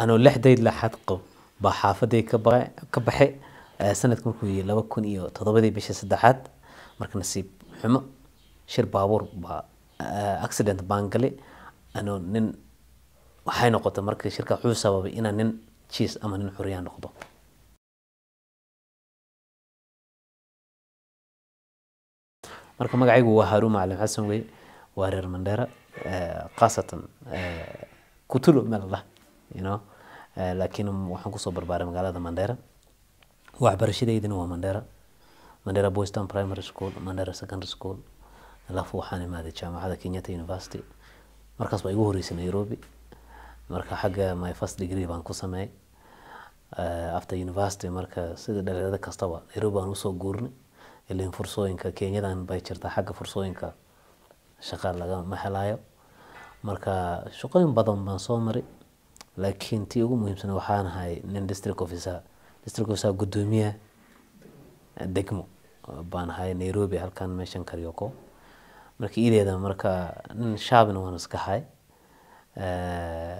anoo lixdayd laxad qab baa xaafaday ka ba ka baxay eh, sanadka markuu yihi laba kun iyo toddobadii bishii saddexaad marka nasiib xumo shir baabuur baa eh, accident baan galay. Anoo nin waxay noqotay marka shirka wuxuu sababay inaan nin jiis ama nin xuriyaan noqdo. Marka magacaygu waa haruun macalin xasan wey waa reer mandheera khaasatan eh, kutulo meel lah you know? Eh, laakiin waxaan ku soo barbaaray magaalada mandheera waxbarashadeydina waa mandheera mandheera boyston primary school mandheera secondary school alafu waxaan imaaday jaamacada kenyatta university. Markaas baa igu horeysay nairobi. Marka xagga my first degree baan ku sameeyay. Eh, after university marka sida dhalinyarada kastaba nairobi baan u soo guurnay. Ilin fursooyinka kenyadan bay jirtaa xagga fursooyinka shaqa lagama helayo marka shaqooyin badan baan soo maray laakiin tii ugu muhiimsan waxaan ahay nin district officer. District officer gudoomiyaha degmo. Baan ahay nairobi halkan meeshan karyoko marka ideeda marka nin shaabina waan iska ahay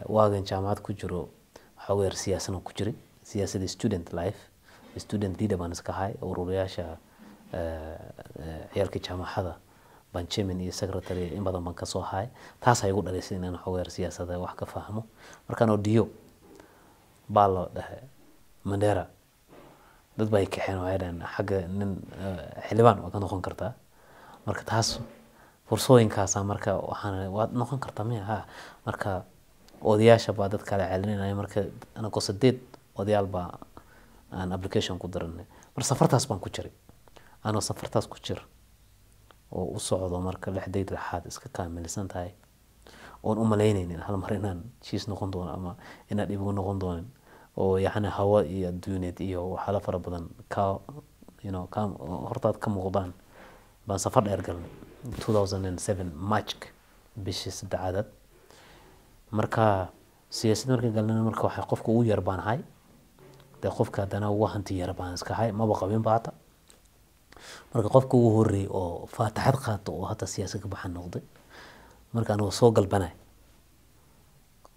waagan jaamacad ku jiro waxaa weer siyaasana ku jiray. Siyaasadda student life student leader baan iska ahay ururayaasha ciyaalka jaamacada baan chairman iyo secretary in badan baan ka soo ahay taasaa igu dhalisay inaan xogeer siyaasada wax ka fahmo. Markaan odiyo baa loo dhahay mandera dad baa kaxeen waxay dhaheen xagga nin eh, xildhibaan waa ka noqon kartaa marka taas fursooyinkaasa marka waxaan waad noqon kartaa miya? Ha marka odayaasha baa dad kale celinaya marka anagoo sideed odayaal baa aan application ku diranay mar safartaas baan ku jiray. Anoo safartaas ku jira oo u socdo marka lixdayd lixaad iska kaamilsan tahay. Oon u malaynaynin hal inaan jiis noqon doono ama inaan dhibigu noqon doonin oo yacni hawa iyo adduuneed iyo waxyaalo fara badan ka know ka hortaad ka muuqdaan. Baan safar dheer galnay. 2007 marchka bishii saddexaadad. Marka siyaasad marka galnayna marka waxay qofka ugu yar baan ahay dee qofka haddana ugu hanti yar baan iska maba qabin baata marka qofka ugu horeeyay oo faataxad qaato oo hadda siyaasad ka baxan noqday marka anigoo soo galbanay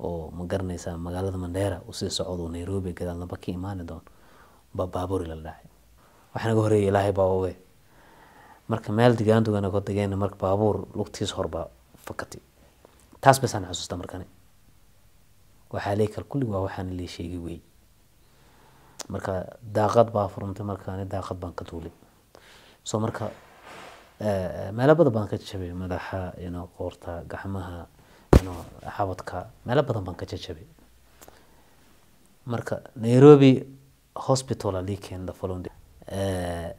oo ma garanaysaa magaalada mandheera uu sii socdo nairobi gadaalnaba ka imaani doon baa baaburi la dhacay. Waxaa naga horeeyay ilaahay baa oge marka meel digaandugana ka degeen marka baabuur lugtiis horbaa fakatay. Taas basaan xasuusta markani waxaa lee kal kulli waa waxaana lee sheegay wey marka daaqad baa furantay markaani daaqad baan ka duulay so marka eh, meelo badan baan ka jajabay madaxa know, qoorta gacmaha xabadka. Meelo badan baan ka jajabay marka nairobi hospital day Eh,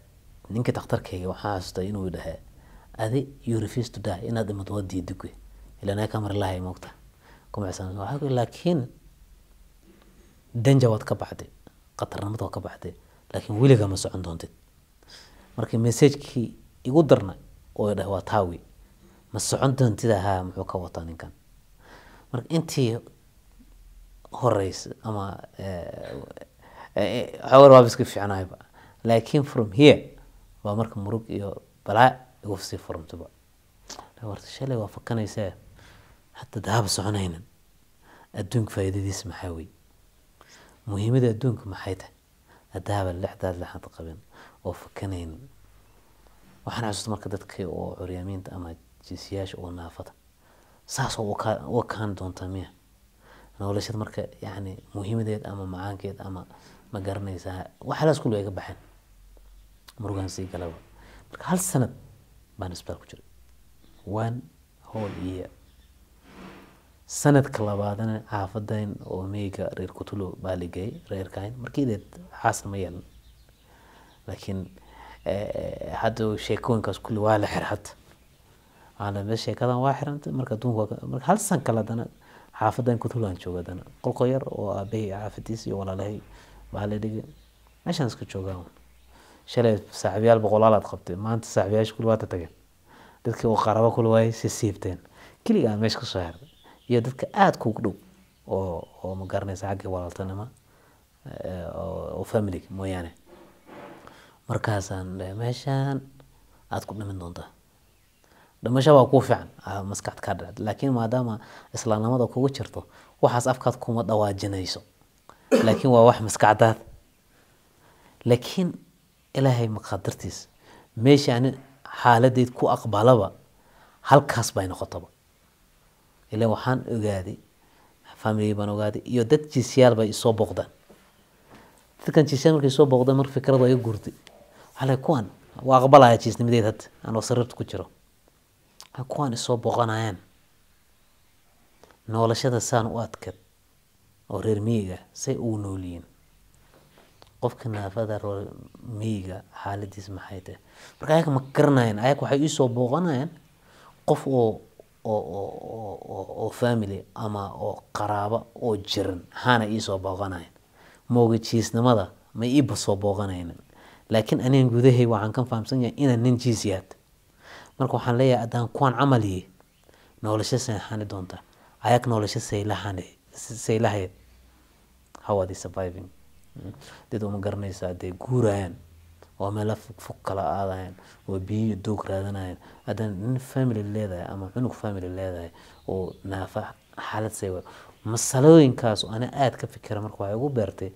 ninka dhakhtarkayga waxaan xasuustaa inuu dhahe adi you inaad dhimad waa diidig wey ilanaa ka mari lahay moogta kumacsan waxaa danja waad ka baxday. Khatarnimada waad ka baxday. Laakiin weligaa ma socon doontid marka messagekii igu darna oo dhah waa taawi. Ma socon doontid ahaa muxuu ka wataa ninkan? Marka intii horeysa ama xawar waaba iska fiicnahayba laakiin from here baa marka murug iyo balaa igu sii furantaba warta shalay waa fakanaysaa hadda daaba soconaynan. Adduunka faa'iidadiisa maxaa wey muhiimada adduunka maxay tahay? Haddaaba lixdaad lixaad qaben oo fakanaynin waxaan xasuusta marka dadka oo curyaamiinta ama jinsiyaasha oo naafada. Saas oo u kaan doontaa miya. Noloshada marka yani muhiimadeed ama macaankeed ama ma garanaysaa waxaalaas kulli ay ka baxeen. Murugaan sii galaba marka hal sanad baan isbitaal ku jiray. One whole year. Sanadka labaadana xaafadan oo meyga reer kutulo baa ligay reerkayn markiideed xaasna ma yeelan laakiin hadda sheekooyinkaas kulli waa la xir hadda waana sheekadan waa xirantay marka adduunka marka hal san kale haddana xaafadan kutulo aan jooga haddana qolqo yar oo aabahey xaafadiis iyo walaalahay baa la dhigay meeshaan iska joogaa shalay saaxiibayaal boqolaal aad qabtay maanta saaxiibayaasha kulli waa tatageen dadkii oo qaraba kulli waay si siibteen. Keligaa meesha ka soo xirday iyo dadka aada kugu dhow oo oo ma garanaysa xagga walaaltanima oo familiga mooyaane markaasaan dhahay meeshaan aada ku dhimin doontaa dhimasho waa kuu fiican maskaxd kaa dhacda laakiin maadaama islaamnimada kugu jirto waxaas afkaad kuma dhawaajinayso laakiin waa wax maskaxdaad laakiin ilaahay maqaadartiis meesha ani xaaladeyd ku aqbalaba halkaas bay noqotaba ilan waxaan ogaaday family baan ogaaday iyo dad jiisyaal bay isoo booqdaan dadkan jiisyaal markay soo booqdaan mar fikrad waa iga guurtay lay kuwan waa aqbalaya jiisnimadeed hadda anoo sariirta ku jiro kuwan isoo booqanayaan noolashada saan u adkad oo reer miyiga say ugu noolyihiin qofka naafada reer miyiga xaaladiis maxay tahay marka ayaga ma garanayaan ayaga waxay iisoo booqanayaan qof oo oo family ama oo qaraabo oo jiran haana iisoo booqanayan mooga jiisnimada iiba soo booqanaynan laakiin anigan gudahay waxaan ka fahamsan yahay inaan nin jiis yaad. Marka waxaan leeyahay haddaan kuwan camal yihi noolasho seexani doonta. Ayag noolasho saylahayd how surviving? Dad uma garanaysaa dee guurayaan oo meela fog fog kala aadayaan oo biyo doog raadanayaan haddana nin family leedahay ama cunug family leedahay oo naafa xaalad say masalooyinkaas ana aada ka fikira marka waxay ugu beertay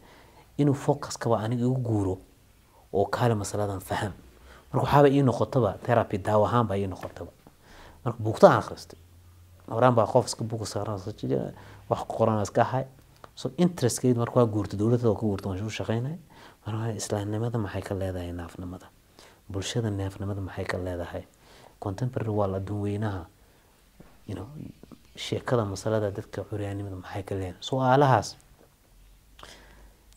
inuu focuskaba aniga igu guuro oo kaale masaladan faham. Marka waxaaba ii noqotaba therapy daaw ahaan ii noqotaba. Marka buugta aan akhristay horaan qof iska buug wax qoran iska ahay so interestkeyd marka waa guurtay dowladda ka guurtay waan u islaamnimada maxay ka leedahay naafnimada? Bulshada naafnimada maxay ka leedahay? Contemporary waa know sheekada masalada dadka curyaanimada maxay ka leedahay? Su'aalahaas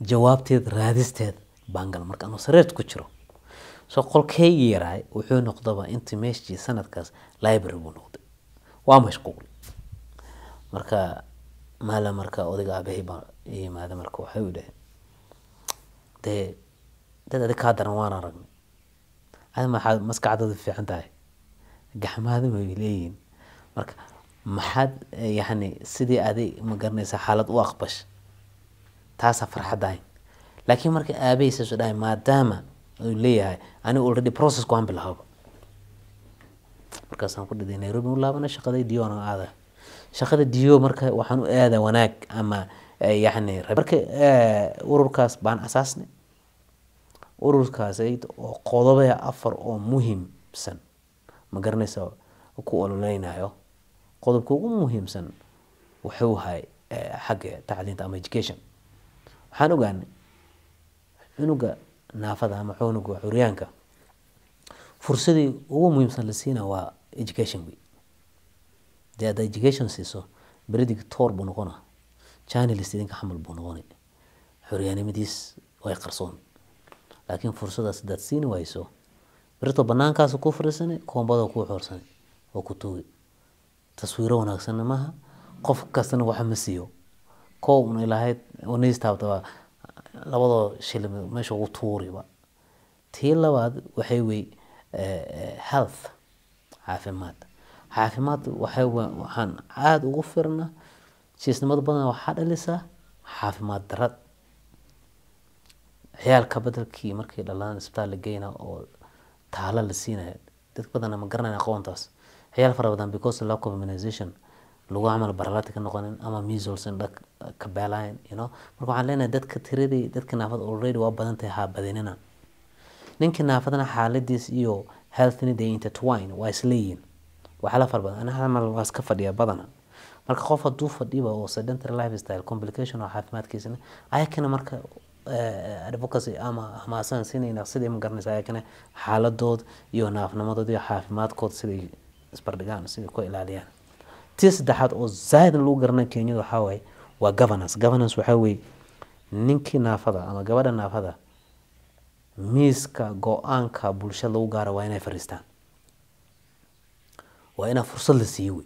jawaabteed raadisteed baan gal marka anuu sareert ku jiro. Soo qolkeygii yaraay wuxuu noqdaba intii meeshii sanadkaas library buu noqday. Waa mashquul marka maala marka odayga aabahay baa yimaada marka waxay u dhaheen dee dad adig kaa daran waan aragnay adi maxaad maskaxdooda fiican tahay. Gaxmaada way leeyihiin. Marka maxaad yani sidii adi ma garanaysa xaalad u aqbash? Taasaa farxadahay laakiin marka aabahay saasu dhahay maadaama uu leeyahay ani already process waan bilaaba markaasaan ku dhiday nairobi u laabana shaqaday dio aan aada. Shaqada dio marka waxaan u aada wanaag ama yani marka ururkaas baan asaasnay. Ururkaas oo qodobaya afar oo muhiimsan ma garanaysa ku ololeynayo qodobka ugu muhiimsan wuxuu ahay xagga tacliinta ama education. Waxaan ogaanay cunuga naafada ama cunuga curyaanka fursadii ugu muhiimsan la siina waa education wey dee haddaa education siiso beridig toor buu noqona janalist idinka xamal buu noqonay. Xoryaanimadiis way qarsoon. Laakiin fursadaas haddaad siini wayso berito banaankaas ku fariisanay koombada kuu xoorsanay oo ku tuugi. Taswiiro wanaagsanna maaha qof kastana waxa siiyo. Kow una ilahayd naystaabtaba labadoo shil meesha ugu tuuriba. Tii labaad waxay wey health caafimaad. Caafimaad waxaan aada ugu firna jiisnimada badan waxaa dhalisaa caafimaad darad ciyaalka bedelkii markay dhalaan isbitaal la geyna oo taalo la siinaya dad badan ma garanayn aqoontaas. Ciyaal fara badan because lack of immunization lagu camal baralaati ka noqonin ama measles indha ka beelayn know? Marka waxaan leenahay dadka tiradii dadka naafada already waa badan tahay ha badinina ninka naafadana xaaladiis iyo healthni they intertwine waa isleeyihin waxyaala fara badan. Aniga camal waa iska fadhiya badana. Marka qof hadduu fadhiba oo sedentary lifestyle complication oo caafimaadkiisana ayakana marka advocacy ama hamaasan siinayna sidii ma ayakana xaaladood iyo naafnimadood iyo caafimaadkood siday isbardhigaan siday ku ilaaliyaan tii saddexaad oo zaaid lagu garanay kenyada waxaa waaye waa governance. Governance waxaa ninkii naafada ama gabadha naafada miiska go'aanka bulshada lagu gaara waa inay fariistaan. Waa inaa fursad la siiyo wey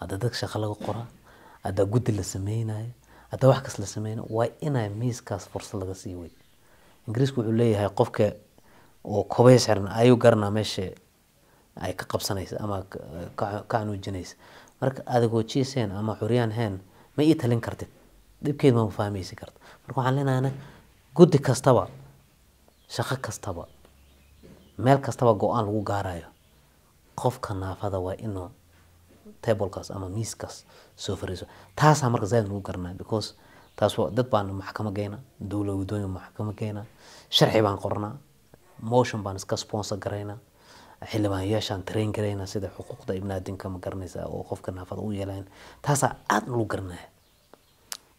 hadda dad shaqo laga qora haddaa guddi la sameynayo haddaa wax kas la sameynayo waa inaa miiskaas fursad laga siiyo wey ingiriisku wuxuu leeyahay qofka oo kobay xiran ayuu garanaa meesha ay ka qabsanaysa ama ka canuujinaysa marka adigoo jiiseen ama xuryaan heen ma ii talin kartid. Dhibkeed ma fahmaysi karta marka waxaan leenahana guddi kastaba shaqo kastaba meel kastaba go'aan lagu gaarayo. Qofka naafada waa inuu tablekaas ama miiskaas soo fariiso. Taasaa marka zaaid lagu garanaya because taas dad baan maxkamo geyna dowla wadooyin maxkamo geyna sharci baan qornaa motion baan iska sponsor garaynaa xildhibaanayaashaan train garaynaa sida xuquuqda ibnaadinka ma garanaysa oo qofka naafada u yeelayn taasaa aad lagu garanaya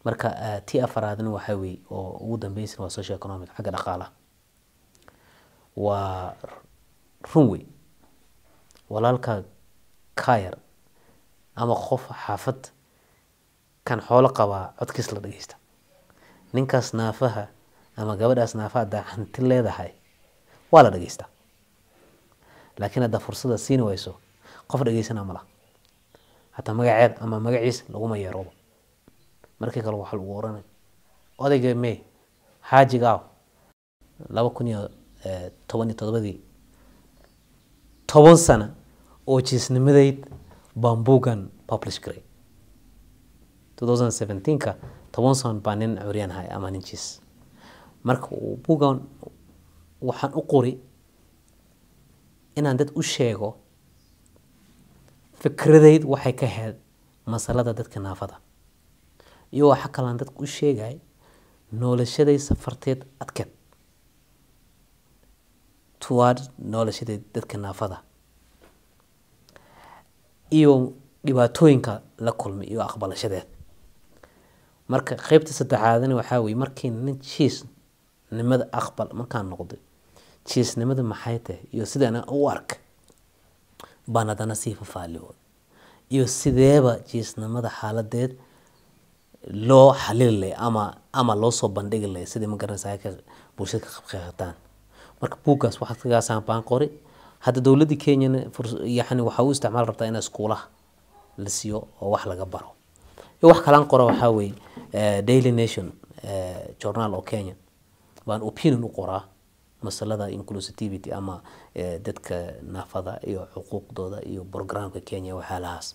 marka tii afaraadna waxaa weeye oo ugu dambeysana waa social economic xagga dhaqaalaha. Waa run wey walaalka kayar ama qof xaafad kan xoolo qabaa codkiis la dhageysta. Ninkaas naafaha ama gabadhaas naafa haddaa hanti leedahay waa la dhageystaa laakiin haddaa fursada siini wayso qof dhageysana mala hataa magaceed ama magaciis laguma yeeroobo. Markii kale waxaa lagu oranay odayga me xaajigaaw laba kun iyo toban iyo todobadii toban sano oo jiisnimadeyd baan buuggan publish garay seventeenka toban sano baa nin curyaan ahay ama nin jiis. Marka buuggan waxaan u qori inaan dad u sheego fikradeyd waxay ka ahayd masalada dadka naafada. Iyo waxa kalaan dadka u sheegay noolashaday safarteed adkeed. Toward noolashadeed dadka naafada. Iyo dhibaatooyinka la kulmay iyo aqbalashadeed. Marka qeybta saddexaadna waxaa weye markii nin jiis nimada aqbal markaan noqday jiisnimada maxay tahay? Iyo sidaan u ark. Baan haddana sii fafaaliyo iyo sideeba jiisnimada xaaladeed loo xalili lay ama ama loo soo bandhigi lay sidii ma garanaysa ka bulshada ka qabqeeqataan marka buuggaas waxaad kagaasaan baan qori. Hadda dowladda kenyana yani waxaa u isticmaal rabtaa in iskuulaha la siiyo oo wax laga baro. Iyo wax kalaan qora waxaa weeye daily nation journal oo kenya. Baan opinion u qoraa masalada inclusivity ama dadka naafada iyo xuquuqdooda iyo programka kenya waxyaalahaas